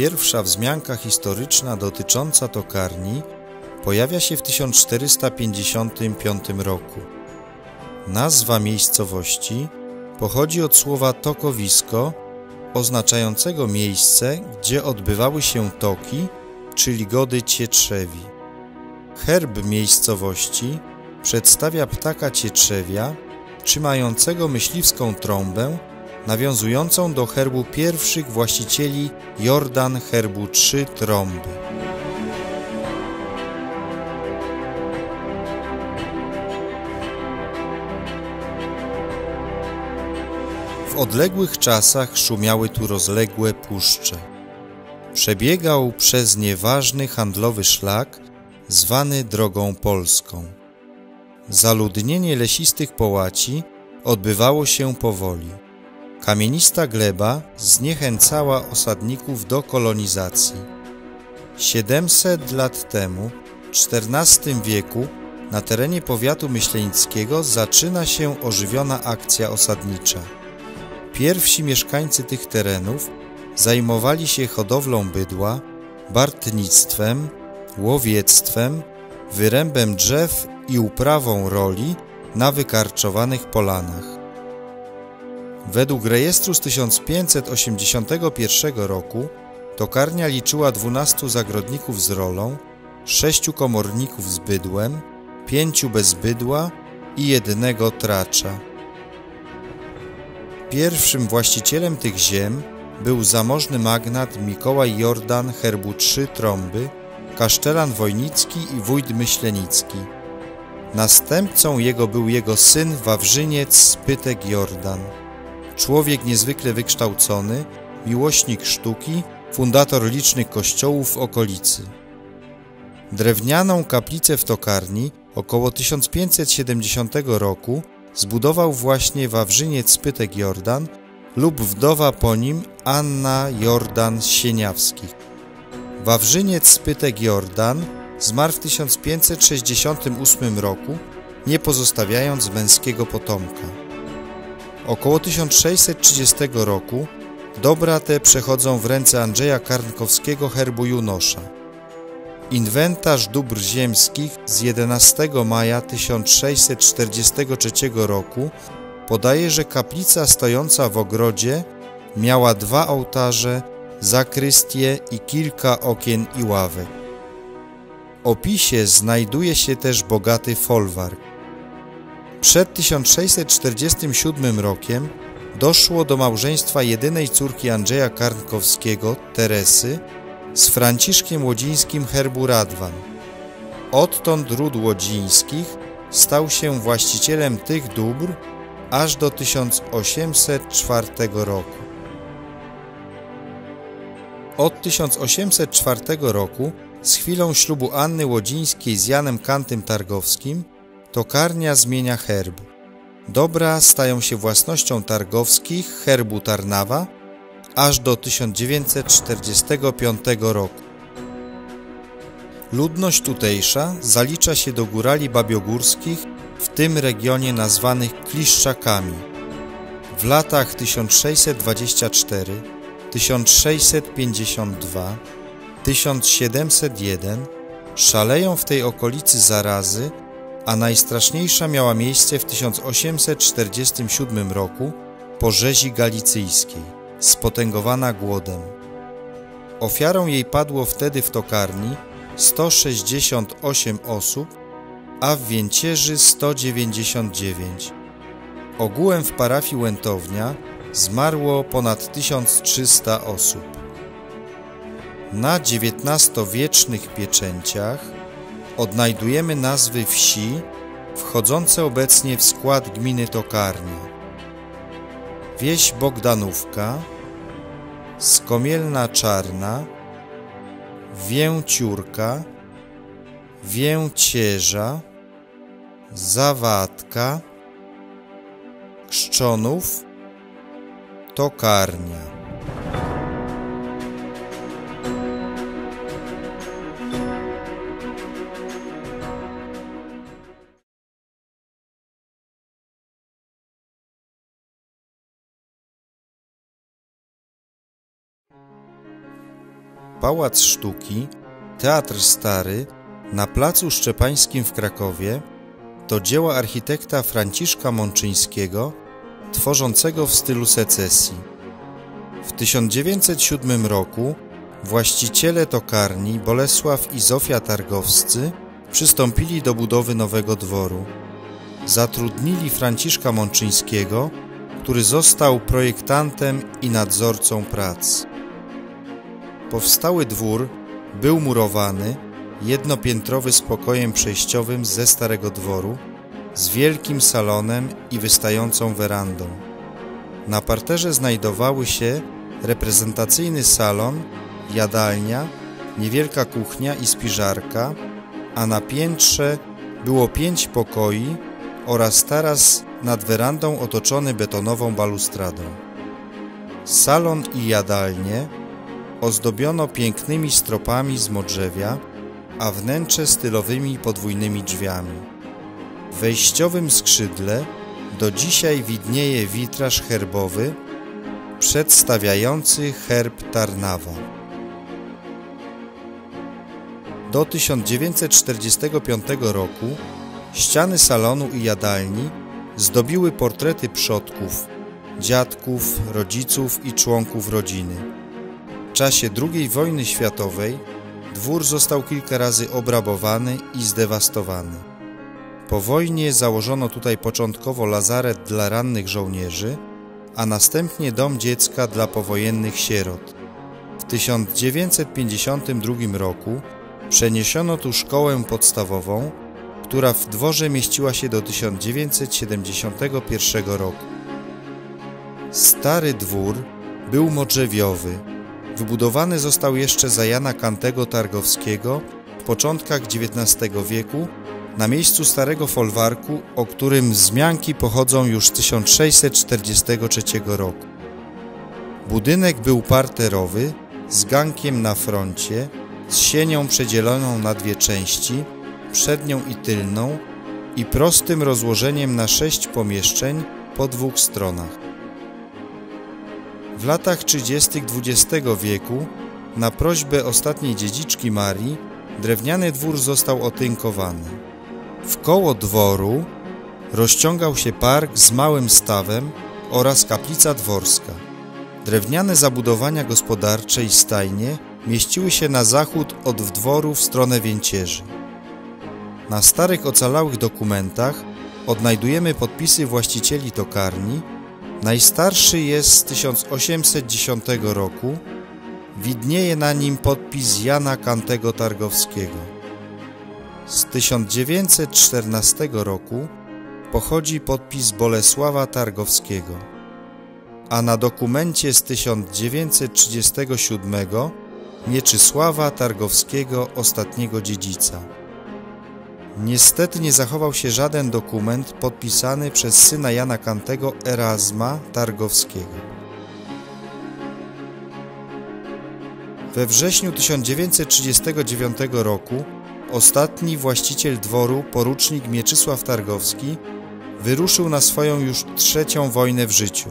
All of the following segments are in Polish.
Pierwsza wzmianka historyczna dotycząca tokarni pojawia się w 1455 roku. Nazwa miejscowości pochodzi od słowa tokowisko, oznaczającego miejsce, gdzie odbywały się toki, czyli gody cietrzewi. Herb miejscowości przedstawia ptaka cietrzewia, trzymającego myśliwską trąbę, nawiązującą do herbu pierwszych właścicieli Jordan herbu trzy trąby. W odległych czasach szumiały tu rozległe puszcze. Przebiegał przez nie ważny handlowy szlak, zwany drogą polską. Zaludnienie lesistych połaci odbywało się powoli. Kamienista gleba zniechęcała osadników do kolonizacji. 700 lat temu, w XIV wieku, na terenie powiatu myślenickiego zaczyna się ożywiona akcja osadnicza. Pierwsi mieszkańcy tych terenów zajmowali się hodowlą bydła, bartnictwem, łowiectwem, wyrębem drzew i uprawą roli na wykarczowanych polanach. Według rejestru z 1581 roku tokarnia liczyła 12 zagrodników z rolą, 6 komorników z bydłem, 5 bez bydła i jednego tracza. Pierwszym właścicielem tych ziem był zamożny magnat Mikołaj Jordan herbu Trzy Trąby, kasztelan wojnicki i wójt myślenicki. Następcą jego był jego syn Wawrzyniec Spytek Jordan. Człowiek niezwykle wykształcony, miłośnik sztuki, fundator licznych kościołów w okolicy. Drewnianą kaplicę w tokarni około 1570 roku zbudował właśnie Wawrzyniec Spytek Jordan lub wdowa po nim Anna Jordan z Sieniawskich. Wawrzyniec Spytek Jordan zmarł w 1568 roku, nie pozostawiając męskiego potomka. Około 1630 roku dobra te przechodzą w ręce Andrzeja Karnkowskiego herbu Junosza. Inwentarz dóbr ziemskich z 11 maja 1643 roku podaje, że kaplica stojąca w ogrodzie miała dwa ołtarze, zakrystie i kilka okien i ławek. W opisie znajduje się też bogaty folwark. Przed 1647 rokiem doszło do małżeństwa jedynej córki Andrzeja Karnkowskiego, Teresy, z Franciszkiem Łodzińskim herbu Radwan. Odtąd ród Łodzińskich stał się właścicielem tych dóbr aż do 1804 roku. Od 1804 roku, z chwilą ślubu Anny Łodzińskiej z Janem Kantym Targowskim, tokarnia zmienia herb. Dobra stają się własnością targowskich herbu Tarnawa aż do 1945 roku. Ludność tutejsza zalicza się do górali babiogórskich w tym regionie nazwanych Kliszczakami. W latach 1624, 1652, 1701 szaleją w tej okolicy zarazy, a najstraszniejsza miała miejsce w 1847 roku po rzezi galicyjskiej, spotęgowana głodem. Ofiarą jej padło wtedy w tokarni 168 osób, a w Więcierzy 199. Ogółem w parafii Łętownia zmarło ponad 1300 osób. Na XIX-wiecznych pieczęciach odnajdujemy nazwy wsi wchodzące obecnie w skład gminy Tokarnia. Wieś Bogdanówka, Skomielna Czarna, Więciurka, Więcierza, Zawadka, Krzczonów, Tokarnia. Pałac Sztuki, Teatr Stary na Placu Szczepańskim w Krakowie to dzieła architekta Franciszka Mączyńskiego, tworzącego w stylu secesji. W 1907 roku właściciele tokarni Bolesław i Zofia Targowscy przystąpili do budowy nowego dworu. Zatrudnili Franciszka Mączyńskiego, który został projektantem i nadzorcą prac. Powstały dwór był murowany, jednopiętrowy z pokojem przejściowym ze Starego Dworu, z wielkim salonem i wystającą werandą. Na parterze znajdowały się reprezentacyjny salon, jadalnia, niewielka kuchnia i spiżarka, a na piętrze było pięć pokoi oraz taras nad werandą otoczony betonową balustradą. Salon i jadalnie ozdobiono pięknymi stropami z modrzewia, a wnętrze stylowymi podwójnymi drzwiami. W wejściowym skrzydle do dzisiaj widnieje witraż herbowy przedstawiający herb Tarnawa. Do 1945 roku ściany salonu i jadalni zdobiły portrety przodków, dziadków, rodziców i członków rodziny. Czasie II wojny światowej dwór został kilka razy obrabowany i zdewastowany. Po wojnie założono tutaj początkowo lazaret dla rannych żołnierzy, a następnie dom dziecka dla powojennych sierot. W 1952 roku przeniesiono tu szkołę podstawową, która w dworze mieściła się do 1971 roku. Stary dwór był modrzewiowy. Wybudowany został jeszcze za Jana Kantego Targowskiego w początkach XIX wieku na miejscu starego folwarku, o którym wzmianki pochodzą już z 1643 roku. Budynek był parterowy, z gankiem na froncie, z sienią przedzieloną na dwie części, przednią i tylną i prostym rozłożeniem na sześć pomieszczeń po dwóch stronach. W latach 30. XX wieku na prośbę ostatniej dziedziczki Marii drewniany dwór został otynkowany. W koło dworu rozciągał się park z małym stawem oraz kaplica dworska. Drewniane zabudowania gospodarcze i stajnie mieściły się na zachód od dworu w stronę Więcierzy. Na starych ocalałych dokumentach odnajdujemy podpisy właścicieli tokarni. Najstarszy jest z 1810 roku. Widnieje na nim podpis Jana Kantego Targowskiego. Z 1914 roku pochodzi podpis Bolesława Targowskiego, a na dokumencie z 1937 Mieczysława Targowskiego, ostatniego dziedzica. Niestety nie zachował się żaden dokument podpisany przez syna Jana Kantego Erasma Targowskiego. We wrześniu 1939 roku ostatni właściciel dworu, porucznik Mieczysław Targowski, wyruszył na swoją już trzecią wojnę w życiu.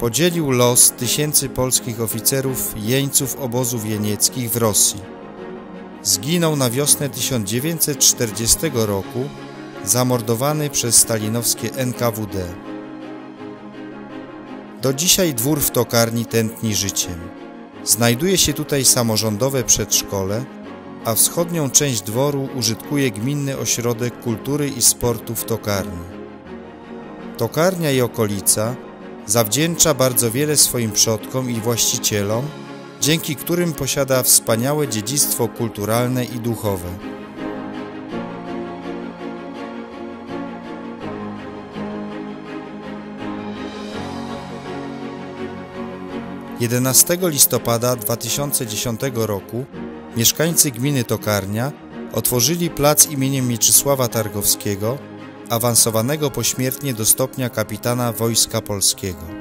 Podzielił los tysięcy polskich oficerów jeńców obozów jenieckich w Rosji Zginął na wiosnę 1940 roku, zamordowany przez stalinowskie NKWD. Do dzisiaj dwór w tokarni tętni życiem. Znajduje się tutaj samorządowe przedszkole, a wschodnią część dworu użytkuje Gminny Ośrodek Kultury i Sportu w Tokarni. Tokarnia i okolica zawdzięcza bardzo wiele swoim przodkom i właścicielom, dzięki którym posiada wspaniałe dziedzictwo kulturalne i duchowe. Jedenastego listopada 2010 roku mieszkańcy gminy Tokarnia otworzyli plac imieniem Mieczysława Targowskiego, awansowanego pośmiertnie do stopnia kapitana Wojska Polskiego.